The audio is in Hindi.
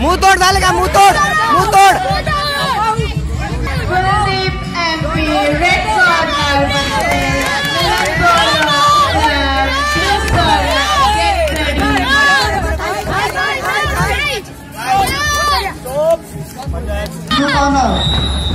मुँह तोड़ डालेगा मुँह तोड़ मुँह तोड़। Good honor.